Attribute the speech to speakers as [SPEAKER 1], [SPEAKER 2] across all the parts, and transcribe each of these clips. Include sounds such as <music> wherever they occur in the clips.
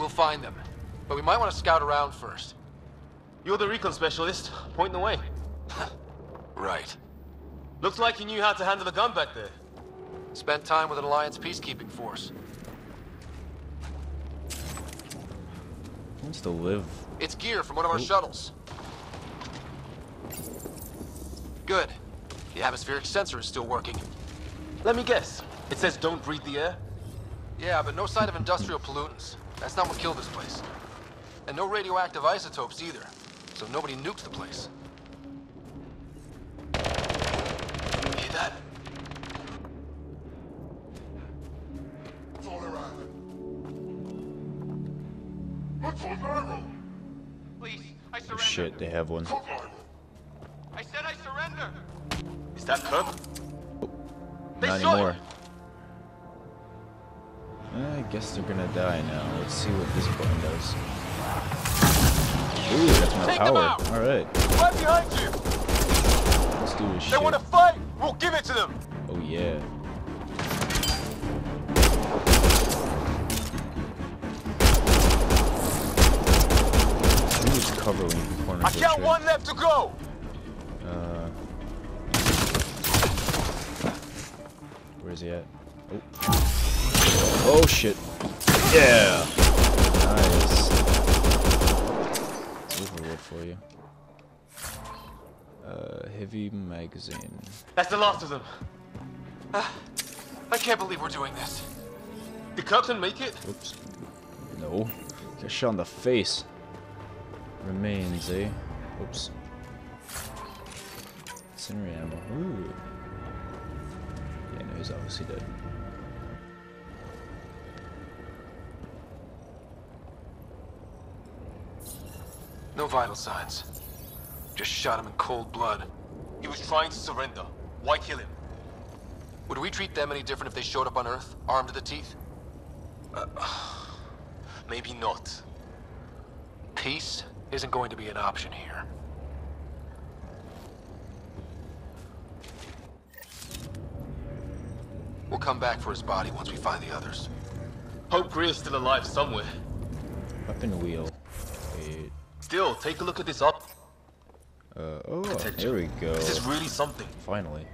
[SPEAKER 1] We'll find them. But we might want to scout around first.
[SPEAKER 2] You're the recon specialist. Point the way. <laughs>
[SPEAKER 1] Right.
[SPEAKER 2] Looks like you knew how to handle a gun back there.
[SPEAKER 1] Spent time with an Alliance peacekeeping force.
[SPEAKER 3] Wants to live.
[SPEAKER 1] It's gear from one of our shuttles. Good. The atmospheric sensor is still working.
[SPEAKER 2] Let me guess. It says don't breathe the air?
[SPEAKER 1] Yeah, but no sign of industrial pollutants. That's not what killed this place. And no radioactive isotopes either. So nobody nukes the place. Hear that?
[SPEAKER 4] Fall around. Look for Nero.
[SPEAKER 5] Please, I
[SPEAKER 3] Oh,
[SPEAKER 5] surrender.
[SPEAKER 3] shit, they have one.
[SPEAKER 4] Survival.
[SPEAKER 5] I said I surrender.
[SPEAKER 2] Is that Kirk? They
[SPEAKER 3] Not anymore.
[SPEAKER 2] him.
[SPEAKER 3] I guess they're gonna die now. Let's see what this button does. Ooh, that's more
[SPEAKER 2] Take
[SPEAKER 3] power. Alright,
[SPEAKER 2] Right behind you!
[SPEAKER 3] let's do this
[SPEAKER 2] They
[SPEAKER 3] shit.
[SPEAKER 2] want to fight! We'll give it to them!
[SPEAKER 3] Oh yeah. Who's covering corners
[SPEAKER 2] I
[SPEAKER 3] of
[SPEAKER 2] count
[SPEAKER 3] shit?
[SPEAKER 2] one left to go!
[SPEAKER 3] Uh, where is he at? Oh. Oh shit. Yeah. Nice. Overwood for you. Uh, heavy magazine.
[SPEAKER 2] That's the last of them.
[SPEAKER 1] I can't believe we're doing this.
[SPEAKER 2] The captain make it?
[SPEAKER 3] Oops. No. Got shot in the face. Remains, eh? Oops. Incendiary ammo. Ooh. Yeah, no, he's obviously dead.
[SPEAKER 1] Vital signs. Just shot him in cold blood.
[SPEAKER 2] He was trying to surrender. Why kill him?
[SPEAKER 1] Would we treat them any different if they showed up on Earth, armed to the teeth? <sighs>
[SPEAKER 2] Maybe not.
[SPEAKER 1] Peace isn't going to be an option here. We'll come back for his body once we find the others.
[SPEAKER 2] Hope Greer's still alive somewhere.
[SPEAKER 3] Weapon wheel.
[SPEAKER 2] Still, take a look at this up.
[SPEAKER 3] Uh, oh,
[SPEAKER 2] Architecture.
[SPEAKER 3] here we go.
[SPEAKER 2] This is really something.
[SPEAKER 3] Finally.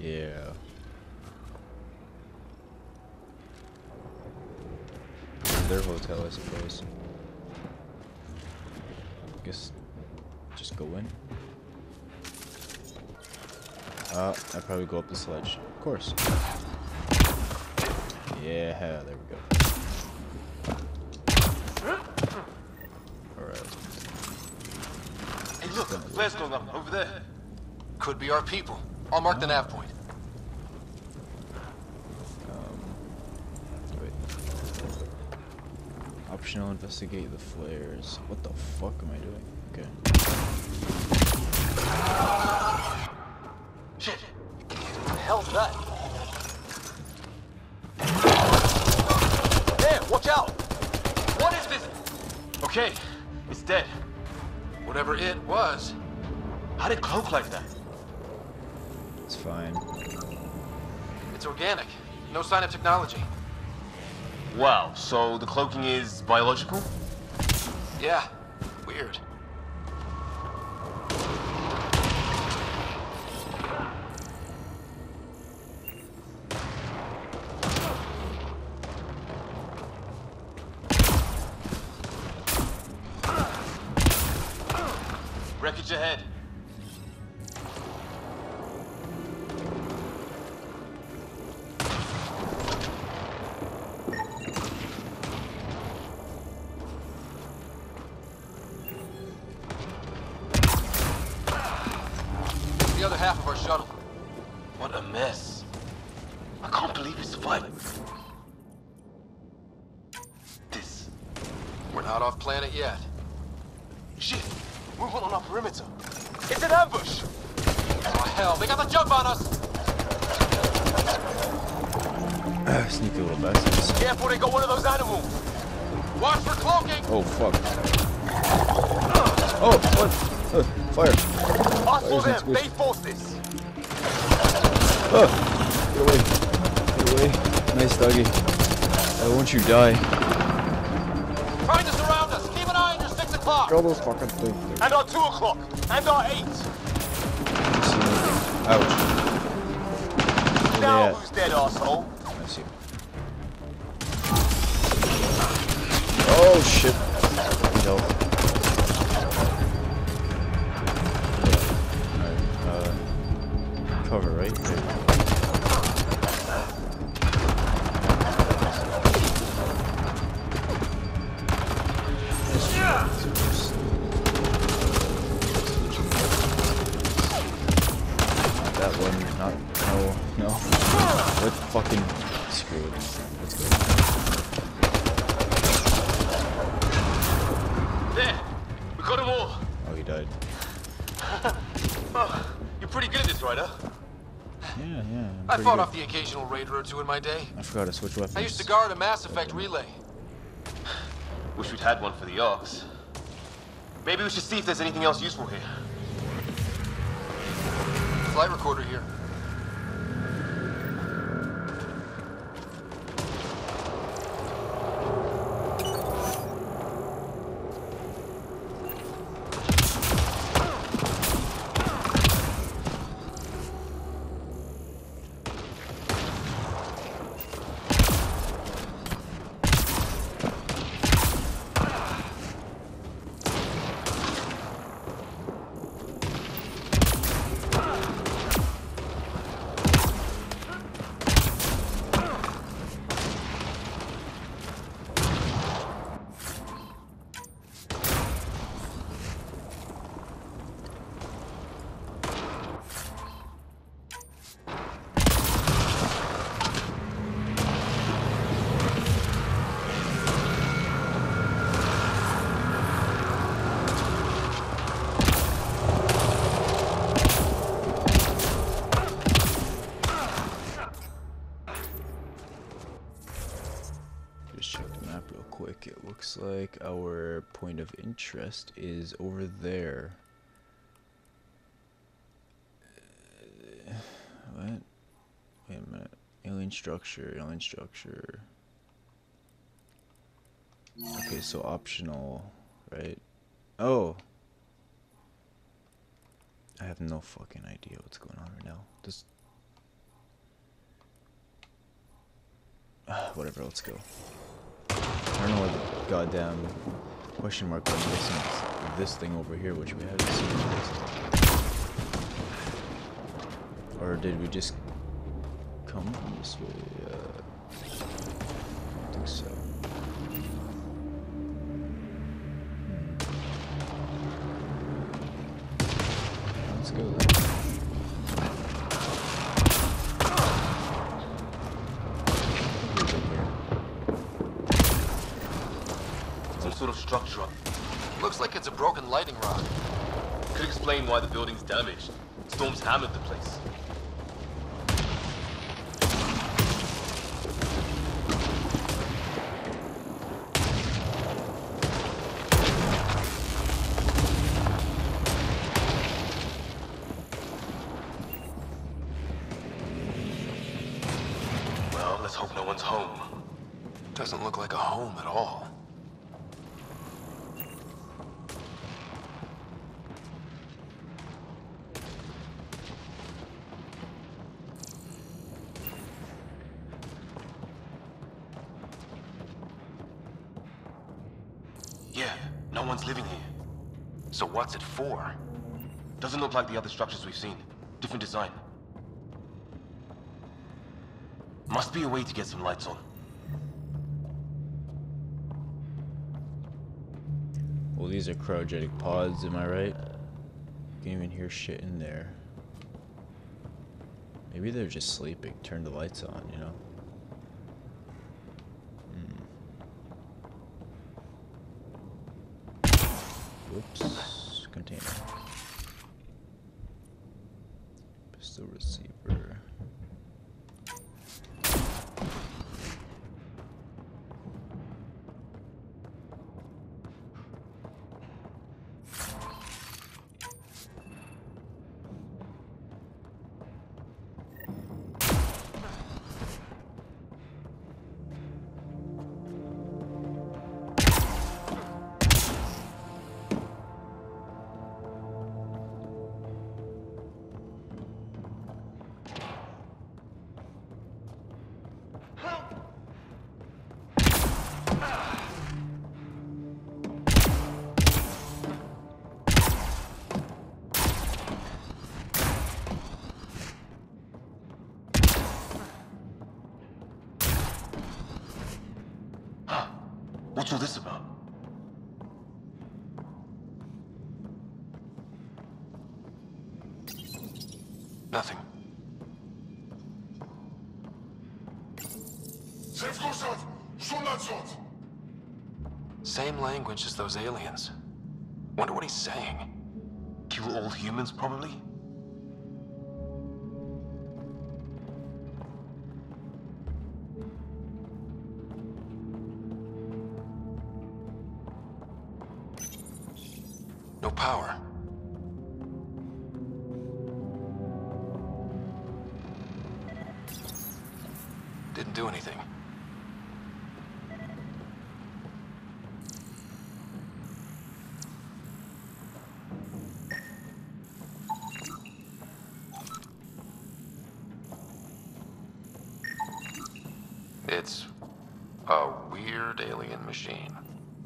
[SPEAKER 3] Yeah. Their hotel, I suppose. Guess just go in. Uh, I'd probably go up the sledge. Of course. Yeah, there we go. Alright.
[SPEAKER 2] Hey, look, flares going up over there.
[SPEAKER 1] Could be our people. I'll mark the nav point.
[SPEAKER 3] Um, wait. Optional investigate the flares. What the fuck am I doing? Okay.
[SPEAKER 2] Shit. What the hell's that? There, watch out! What is this? Okay, it's dead.
[SPEAKER 1] Whatever it was,
[SPEAKER 2] How did it cloak like that?
[SPEAKER 3] It's fine.
[SPEAKER 1] it's organic. No sign of technology.
[SPEAKER 2] Wow, so the cloaking is biological?
[SPEAKER 1] Yeah, weird. The other half of our shuttle.
[SPEAKER 2] What a mess. I can't believe we survived. This.
[SPEAKER 1] We're not off planet yet.
[SPEAKER 2] Shit! Movement on our perimeter. It's an ambush!
[SPEAKER 1] Oh hell, they got the jump on us!
[SPEAKER 3] Sneaky little bastards.
[SPEAKER 2] Careful, they got one of those animals!
[SPEAKER 1] Watch for cloaking!
[SPEAKER 3] Oh fuck. Oh, what? Uh, fire.
[SPEAKER 2] Us or them,
[SPEAKER 3] and
[SPEAKER 2] they forced this!
[SPEAKER 3] Oh, get away. Get away. Nice. Thanks, Dougie. Why won't you die?
[SPEAKER 1] Trying to surround us. Keep an eye on your six o'clock.
[SPEAKER 3] Kill those fucking things.
[SPEAKER 2] And our 2 o'clock. And our 8.
[SPEAKER 3] Ouch.
[SPEAKER 2] Now
[SPEAKER 3] they
[SPEAKER 2] who's dead, asshole?
[SPEAKER 3] I see. Oh shit. Need Thank you.
[SPEAKER 1] I fought
[SPEAKER 3] good.
[SPEAKER 1] off the occasional raider or two in my day.
[SPEAKER 3] I forgot to switch weapons.
[SPEAKER 1] I used to guard a Mass Effect relay. <sighs>
[SPEAKER 2] Wish we'd had one for the Arks. Maybe we should see if there's anything else useful here.
[SPEAKER 1] Flight recorder here.
[SPEAKER 3] Our point of interest is over there. Uh, What? Wait a minute. Alien structure, alien structure. Okay, so optional, right? Oh. I have no fucking idea what's going on right now. Just. <sighs> Whatever, let's go. I don't know what the goddamn question mark was missing this thing over here, which we haven't seen. Yet. Or did we just come this way? Uh, I think so.
[SPEAKER 2] Structure.
[SPEAKER 1] Looks like it's a broken lighting rod.
[SPEAKER 2] Could explain why the building's damaged. Storms hammered the place. Well, let's hope no one's home.
[SPEAKER 1] Doesn't look like a home at all. So what's it for?
[SPEAKER 2] Doesn't look like the other structures we've seen. Different design. Must be a way to get some lights on.
[SPEAKER 3] Well, these are cryogenic pods, am I right? You can even hear shit in there. Maybe they're just sleeping. Turn the lights on, you know? Hmm. Container. Pistol
[SPEAKER 2] this about?
[SPEAKER 1] Nothing. Same language as those aliens. Wonder what he's saying.
[SPEAKER 2] Kill all humans, probably?
[SPEAKER 1] Power. Didn't do anything. It's a weird alien machine.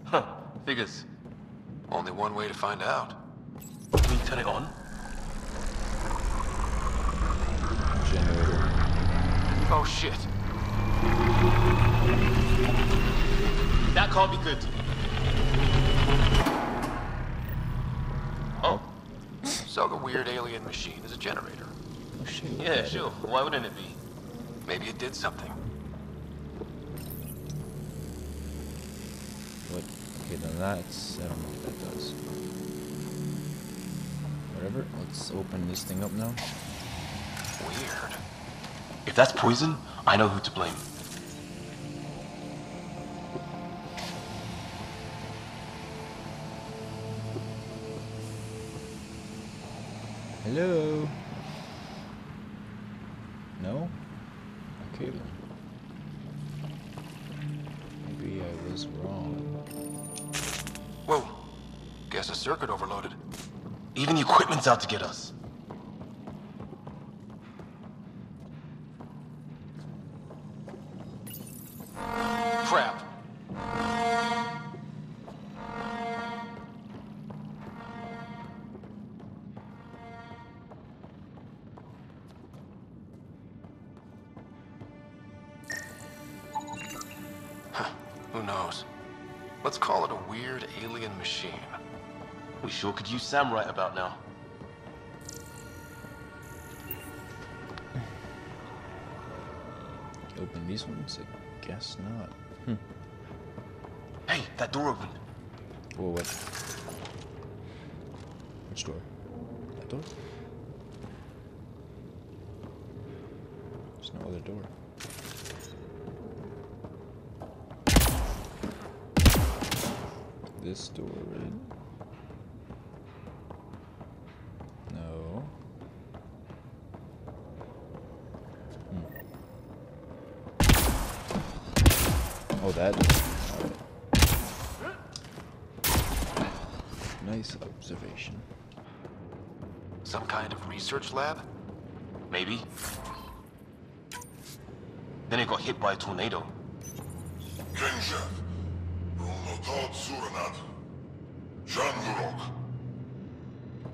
[SPEAKER 2] Huh, figures.
[SPEAKER 1] Only one way to find out.
[SPEAKER 2] Can you turn it on?
[SPEAKER 3] Generator.
[SPEAKER 1] Oh shit.
[SPEAKER 2] That can't be good. Oh,
[SPEAKER 1] So the weird alien machine is a generator.
[SPEAKER 3] Oh shit.
[SPEAKER 2] yeah, sure. Why wouldn't it be?
[SPEAKER 1] Maybe it did something.
[SPEAKER 3] Okay, then that's. I don't know what that does. Whatever. Let's open this thing up now.
[SPEAKER 1] Weird.
[SPEAKER 2] If that's poison, I know who to blame.
[SPEAKER 3] Hello? No? Okay then. Maybe I was wrong.
[SPEAKER 1] Guess a circuit overloaded.
[SPEAKER 2] Even the equipment's out to get us.
[SPEAKER 1] Crap. Who knows? Let's call it a weird alien machine.
[SPEAKER 2] We sure could use Sam right about now.
[SPEAKER 3] Open these ones? I guess not. Hmm.
[SPEAKER 2] Hey, that door opened.
[SPEAKER 3] Whoa, what? Which door? That door? There's no other door. This door, right? Oh, that door. Nice observation.
[SPEAKER 1] Some kind of research lab?
[SPEAKER 2] Maybe. Then it got hit by a tornado.
[SPEAKER 4] Genjet. Runotot Suranat. Janvurok.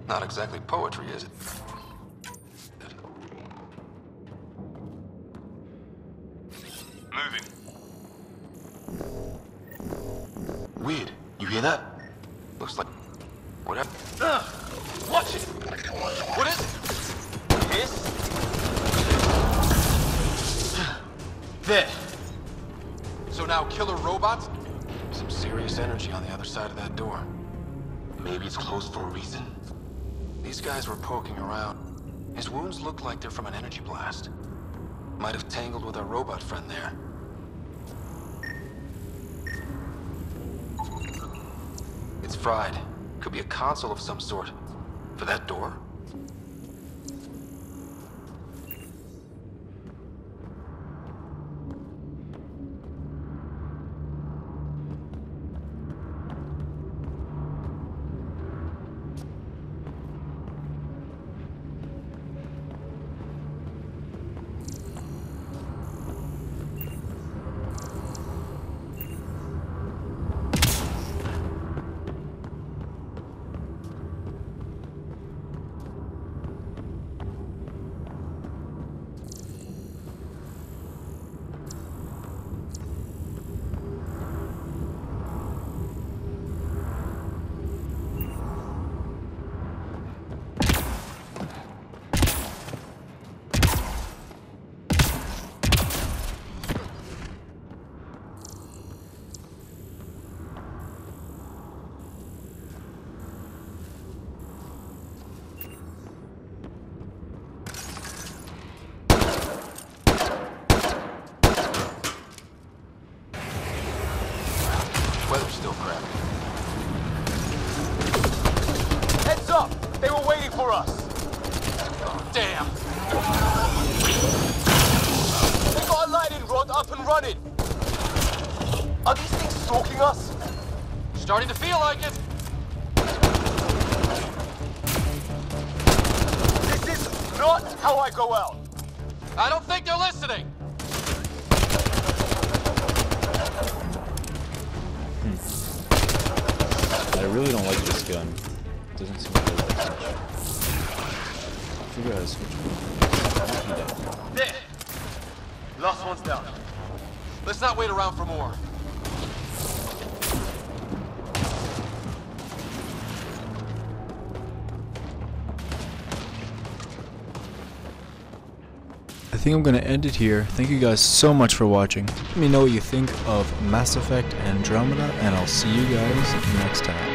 [SPEAKER 1] Not exactly poetry, is it?
[SPEAKER 5] Moving.
[SPEAKER 1] Looks like... Whatever.
[SPEAKER 2] Ugh! Watch it!
[SPEAKER 1] What is?
[SPEAKER 2] This? <sighs> There.
[SPEAKER 1] So now killer robots? Some serious energy on the other side of that door.
[SPEAKER 2] Maybe it's closed for a reason.
[SPEAKER 1] These guys were poking around. His wounds look like they're from an energy blast. Might have tangled with our robot friend there. It's fried. Could be a console of some sort. For that door?
[SPEAKER 2] Not how I go out.
[SPEAKER 1] I don't think they're listening. Hmm.
[SPEAKER 3] I really don't like this gun. It doesn't seem to work that much. Figure out how to switch it.
[SPEAKER 2] There. Last one's down.
[SPEAKER 1] Let's not wait around for more.
[SPEAKER 3] I think I'm going to end it here. Thank you guys so much for watching. Let me know what you think of Mass Effect Andromeda, and I'll see you guys next time.